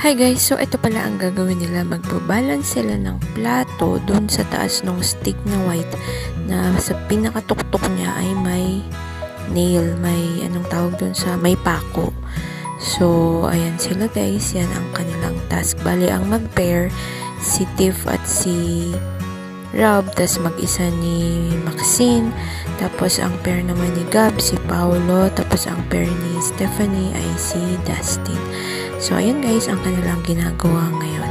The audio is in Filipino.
Hi guys, so ito pala ang gagawin nila. Magbabalance sila ng plato dun sa taas ng stick na white na sa pinakatuktok niya ay may nail, may anong tawag dun sa, may pako. So, ayan sila guys, yan ang kanilang task. Bali, ang mag-pair, si Tiff at si Rob, tas mag-isa ni Maxine, tapos ang pair naman ni Gab, si Paolo, tapos ang pair ni Stephanie ay si Dustin. So, ayun guys, ang kanilang ginagawa ngayon.